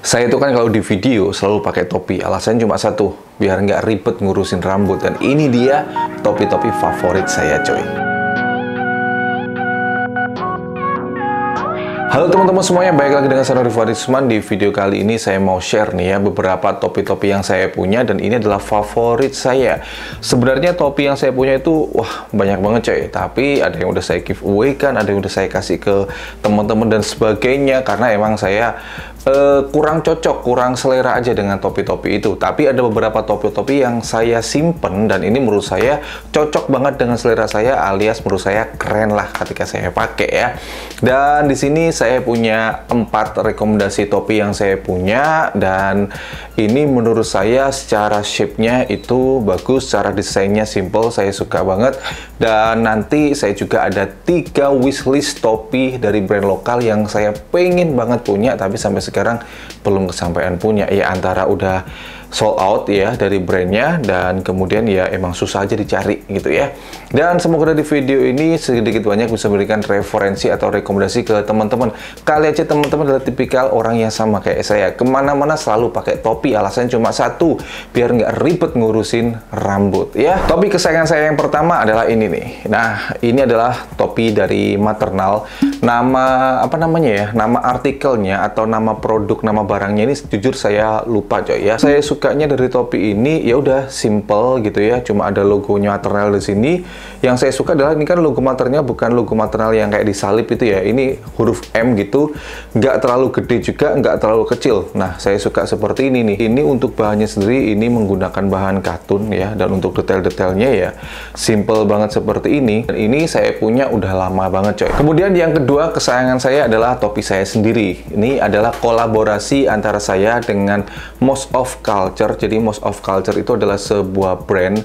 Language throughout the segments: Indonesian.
Saya itu kan kalau di video selalu pakai topi. Alasannya cuma satu, biar nggak ribet ngurusin rambut. Dan ini dia topi-topi favorit saya, coy. Halo teman-teman semuanya, baik lagi dengan saya Rifat Isman. Di video kali ini saya mau share nih ya beberapa topi-topi yang saya punya dan ini adalah favorit saya. Sebenarnya topi yang saya punya itu wah banyak banget coy, tapi ada yang udah saya giveaway kan, ada yang udah saya kasih ke teman-teman dan sebagainya karena emang saya uh, kurang cocok, kurang selera aja dengan topi-topi itu. Tapi ada beberapa topi-topi yang saya simpen dan ini menurut saya cocok banget dengan selera saya alias menurut saya keren lah ketika saya pakai ya. Dan di sini saya punya empat rekomendasi topi yang saya punya dan ini menurut saya secara shape-nya itu bagus, secara desainnya simple, saya suka banget. Dan nanti saya juga ada tiga wishlist topi dari brand lokal yang saya pengen banget punya tapi sampai sekarang belum kesampaian punya. Ya antara udah sold out ya dari brandnya dan kemudian ya emang susah aja dicari gitu ya. Dan semoga dari video ini sedikit banyak bisa memberikan referensi atau rekomendasi ke teman-teman. Kali aja teman-teman adalah tipikal orang yang sama kayak saya. Ke mana-mana selalu pakai topi alasannya cuma satu biar nggak ribet ngurusin rambut ya. Topi kesayangan saya yang pertama adalah ini nih. Nah ini adalah topi dari maternal. Nama apa namanya ya? Nama artikelnya atau nama produk nama barangnya ini jujur saya lupa coy ya saya suka sukanya dari topi ini ya udah simple gitu ya, cuma ada logonya maternal di sini. Yang saya suka adalah ini kan logo maternalnya bukan logo maternal yang kayak disalip itu ya, ini huruf M gitu, nggak terlalu gede juga, nggak terlalu kecil. Nah, saya suka seperti ini nih. Ini untuk bahannya sendiri ini menggunakan bahan katun ya, dan untuk detail-detailnya ya simple banget seperti ini. Dan ini saya punya udah lama banget coy. Kemudian yang kedua kesayangan saya adalah topi saya sendiri. Ini adalah kolaborasi antara saya dengan Most of Culture. Jadi Most of Culture itu adalah sebuah brand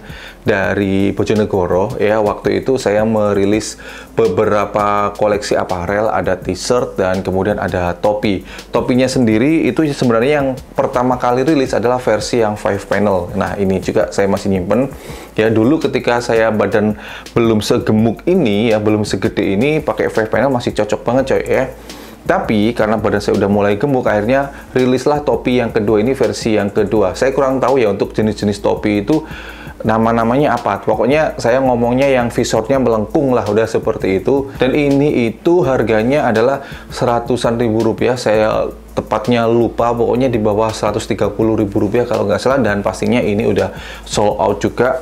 dari Bojonegoro ya. Waktu itu saya merilis beberapa koleksi aparel, ada t-shirt dan kemudian ada topi. Topinya sendiri itu sebenarnya yang pertama kali rilis adalah versi yang five panel. Nah, ini juga saya masih nyimpen. Ya, dulu ketika saya badan belum segemuk ini ya, belum segede ini pakai five panel masih cocok banget coy ya. Tapi karena badan saya udah mulai gemuk, akhirnya rilislah topi yang kedua ini versi yang kedua. Saya kurang tahu ya untuk jenis-jenis topi itu nama-namanya apa. Pokoknya saya ngomongnya yang visornya melengkung lah, udah seperti itu. Dan ini itu harganya adalah seratusan ribu rupiah. Saya tepatnya lupa, pokoknya di bawah 130 ribu rupiah kalau nggak salah. Dan pastinya ini udah sold out juga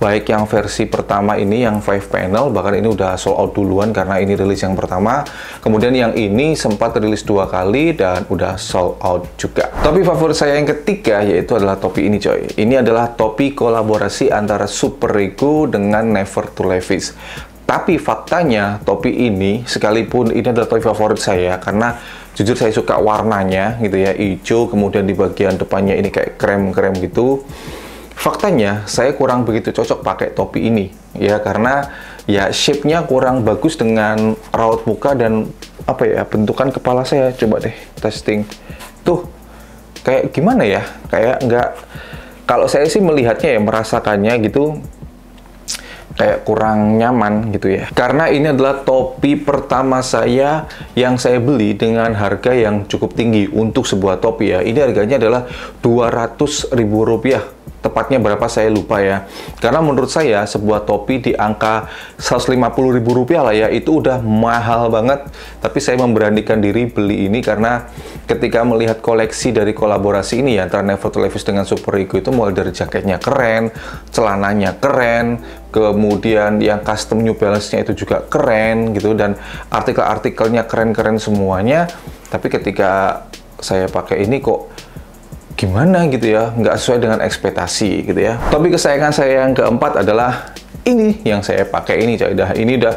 baik yang versi pertama ini yang 5 panel bahkan ini udah sold out duluan karena ini rilis yang pertama. Kemudian yang ini sempat rilis dua kali dan udah sold out juga. Topi favorit saya yang ketiga yaitu adalah topi ini coy. Ini adalah topi kolaborasi antara Super Ego dengan Never to Levis tapi faktanya topi ini sekalipun ini adalah topi favorit saya karena jujur saya suka warnanya gitu ya hijau kemudian di bagian depannya ini kayak krem-krem gitu Faktanya, saya kurang begitu cocok pakai topi ini, ya karena ya shape-nya kurang bagus dengan raut muka dan apa ya bentukan kepala saya. Coba deh testing. Tuh, kayak gimana ya? Kayak nggak. Kalau saya sih melihatnya ya merasakannya gitu kayak kurang nyaman gitu ya. Karena ini adalah topi pertama saya yang saya beli dengan harga yang cukup tinggi untuk sebuah topi ya. Ini harganya adalah 200 ribu rupiah tepatnya berapa saya lupa ya. Karena menurut saya sebuah topi di angka 150 ribu rupiah lah ya itu udah mahal banget. Tapi saya memberanikan diri beli ini karena ketika melihat koleksi dari kolaborasi ini ya antara Never to Levis dengan Super Ego itu mulai dari jaketnya keren, celananya keren, kemudian yang custom New Balance-nya itu juga keren gitu dan artikel-artikelnya keren-keren semuanya. Tapi ketika saya pakai ini kok gimana gitu ya, nggak sesuai dengan ekspektasi gitu ya. Tapi kesayangan saya yang keempat adalah ini yang saya pakai ini coy dah ini udah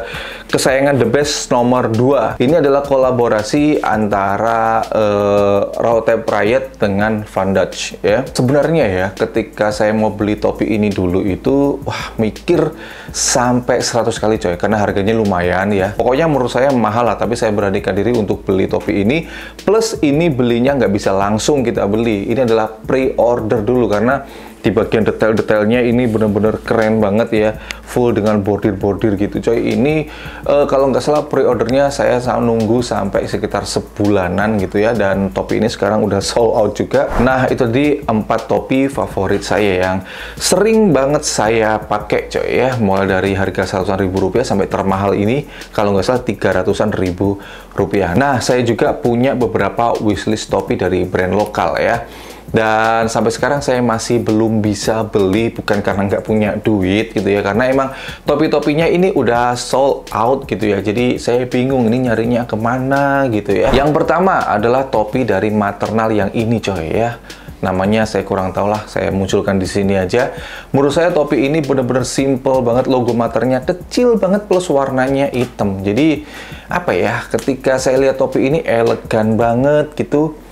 kesayangan the best nomor 2 ini adalah kolaborasi antara uh, Rautek Riot dengan Van Dutch ya. Sebenarnya ya ketika saya mau beli topi ini dulu itu wah mikir sampai 100 kali coy. Karena harganya lumayan ya. Pokoknya menurut saya mahal lah tapi saya beranikan diri untuk beli topi ini. Plus ini belinya nggak bisa langsung kita beli. Ini adalah pre-order dulu karena di bagian detail-detailnya ini bener-bener keren banget ya. Full dengan bordir-bordir gitu coy. Ini uh, kalau nggak salah pre-ordernya saya nunggu sampai sekitar sebulanan gitu ya. Dan topi ini sekarang udah sold out juga. Nah itu di empat topi favorit saya yang sering banget saya pakai coy ya. Mulai dari harga seratusan ribu rupiah sampai termahal ini kalau nggak salah tiga ratusan ribu rupiah. Nah saya juga punya beberapa wishlist topi dari brand lokal ya dan sampai sekarang saya masih belum bisa beli bukan karena nggak punya duit gitu ya. Karena emang topi-topinya ini udah sold out gitu ya. Jadi saya bingung ini nyarinya ke mana gitu ya. Yang pertama adalah topi dari maternal yang ini coy ya. Namanya saya kurang tahu lah saya munculkan di sini aja. Menurut saya topi ini bener-bener simple banget logo maternya kecil banget plus warnanya hitam. Jadi apa ya ketika saya lihat topi ini elegan banget gitu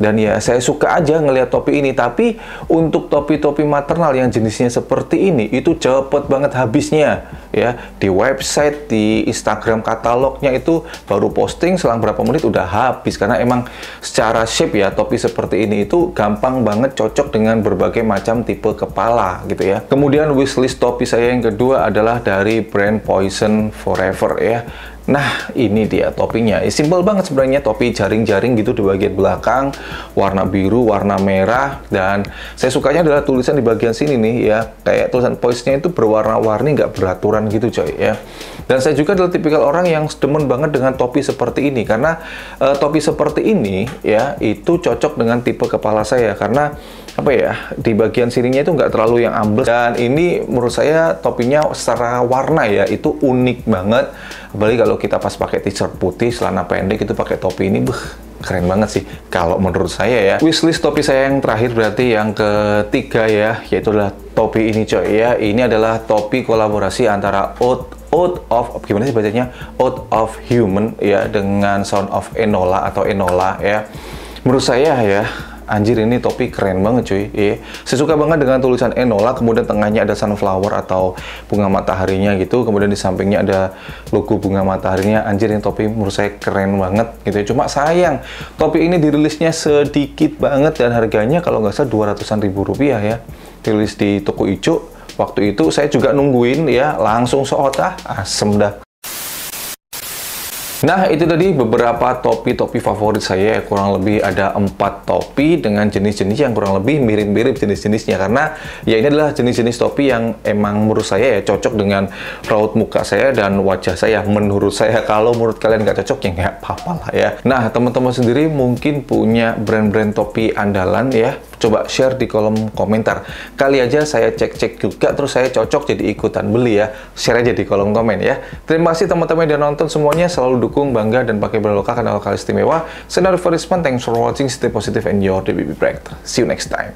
dan ya saya suka aja ngelihat topi ini. Tapi untuk topi-topi maternal yang jenisnya seperti ini itu cepet banget habisnya ya. Di website di Instagram katalognya itu baru posting selang berapa menit udah habis. Karena emang secara shape ya topi seperti ini itu gampang banget cocok dengan berbagai macam tipe kepala gitu ya. Kemudian wishlist topi saya yang kedua adalah dari brand Poison Forever ya Nah, ini dia topinya. Eh, simple banget sebenarnya topi jaring-jaring gitu di bagian belakang, warna biru, warna merah, dan saya sukanya adalah tulisan di bagian sini nih ya, kayak tulisan poisnya itu berwarna-warni, nggak beraturan gitu coy ya. Dan saya juga adalah tipikal orang yang demen banget dengan topi seperti ini, karena uh, topi seperti ini ya, itu cocok dengan tipe kepala saya, karena apa ya di bagian sininya itu nggak terlalu yang ambles. Dan ini menurut saya topinya secara warna ya itu unik banget. Apalagi kalau kita pas pakai t-shirt putih celana pendek itu pakai topi ini beh, keren banget sih. Kalau menurut saya ya wishlist topi saya yang terakhir berarti yang ketiga ya yaitu adalah topi ini coy. Ya ini adalah topi kolaborasi antara Oat Oat of gimana sih bacanya? Oat of Human ya dengan Sound of Enola atau Enola ya. Menurut saya ya anjir ini topi keren banget cuy. Iya. Saya suka banget dengan tulisan Enola kemudian tengahnya ada sunflower atau bunga mataharinya gitu. Kemudian di sampingnya ada logo bunga mataharinya. Anjir ini topi menurut saya keren banget gitu ya. Cuma sayang topi ini dirilisnya sedikit banget dan harganya kalau nggak salah 200an ribu rupiah ya. Dirilis di toko ijo waktu itu saya juga nungguin ya langsung soot ah asem dah Nah, itu tadi beberapa topi-topi favorit saya. Kurang lebih ada empat topi dengan jenis-jenis yang kurang lebih mirip-mirip jenis-jenisnya. Karena ya ini adalah jenis-jenis topi yang emang menurut saya ya cocok dengan raut muka saya dan wajah saya. Menurut saya, kalau menurut kalian nggak cocok ya nggak apa-apa lah ya. Nah, teman-teman sendiri mungkin punya brand-brand topi andalan ya coba share di kolom komentar. Kali aja saya cek-cek juga, terus saya cocok jadi ikutan beli ya. Share aja di kolom komen ya. Terima kasih teman-teman yang udah nonton semuanya. Selalu dukung, bangga, dan pakai berloka karena lokal istimewa. Senar Farisman, thanks for watching. Stay positive and your DBB Break. See you next time.